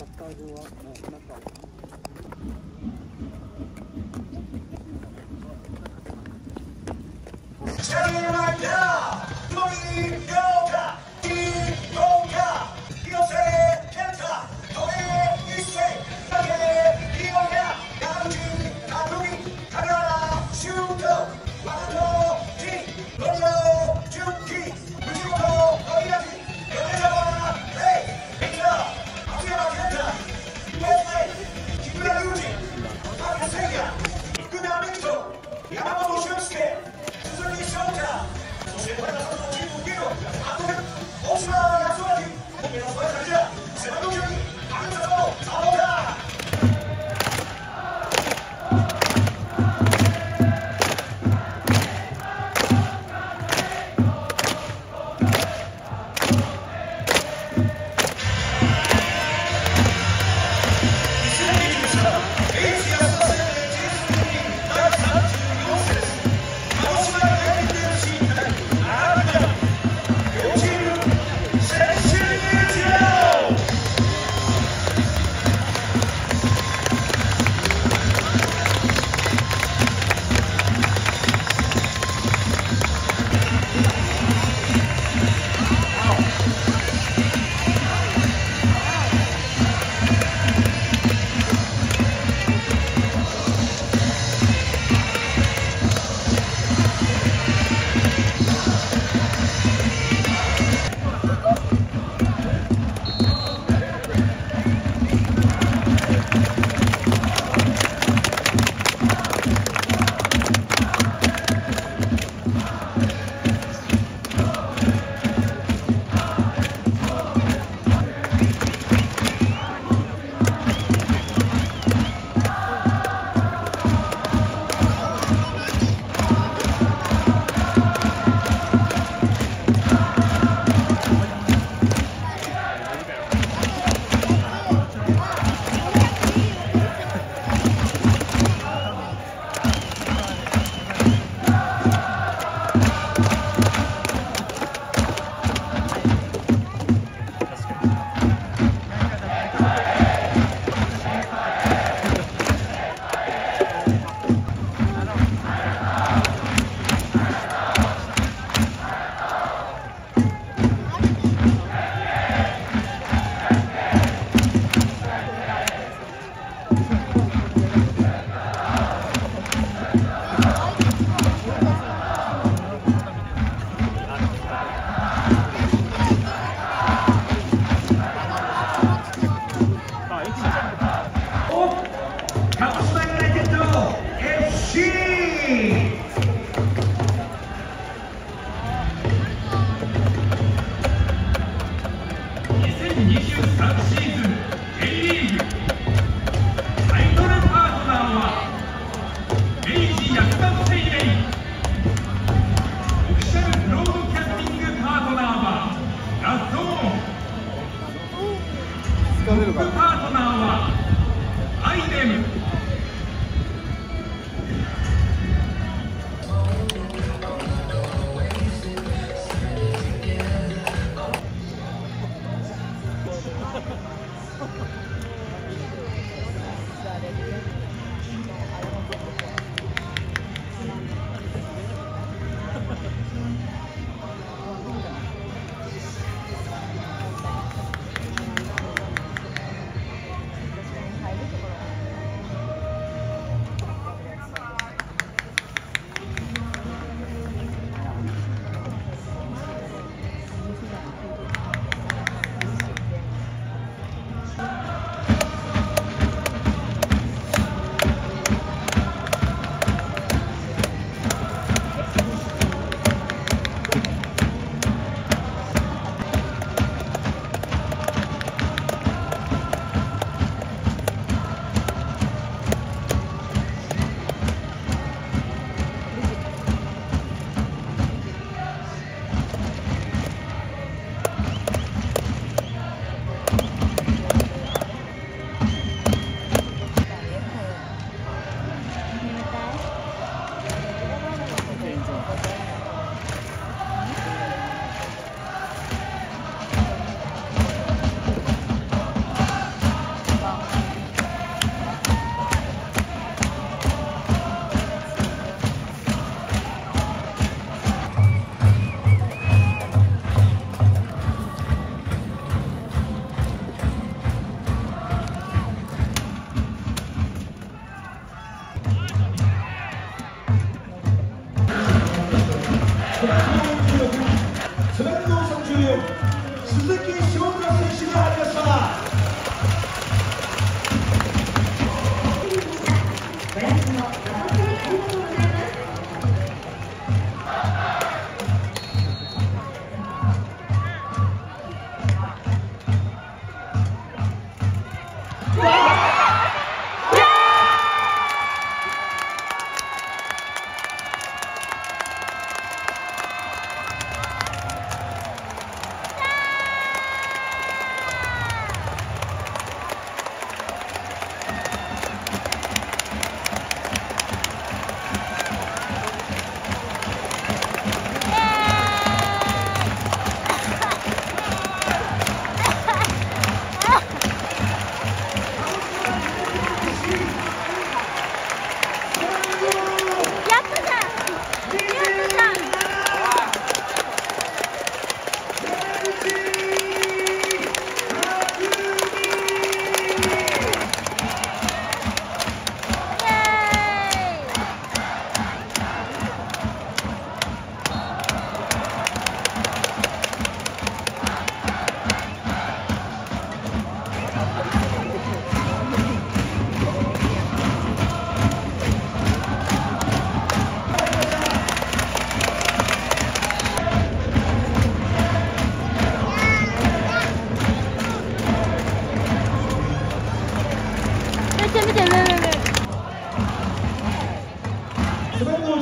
サッカー場はもうなんか「!」「!」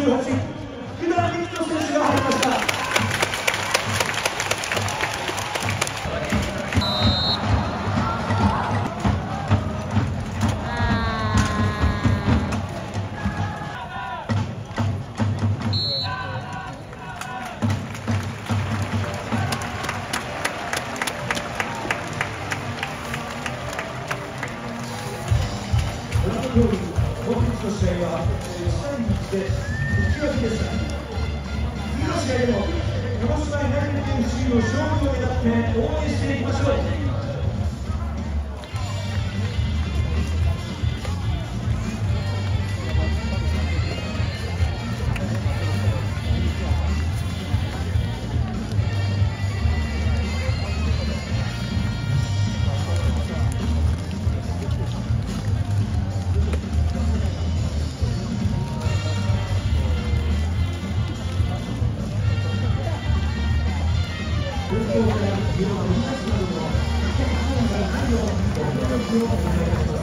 58福田力人選手が入りました本日の試合き分けでした次の試合も鹿児島ユナイテッド FC の勝利を狙って応援していきましょう。じゃあこしないやクリアいバイバイ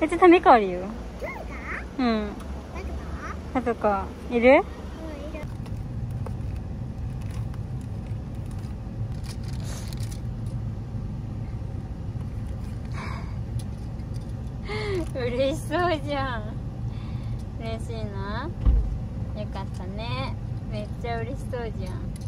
えちょっと目変わるよ。うん。いる嬉しそうじゃん。嬉しいな。よかったね。めっちゃ嬉しそうじゃん。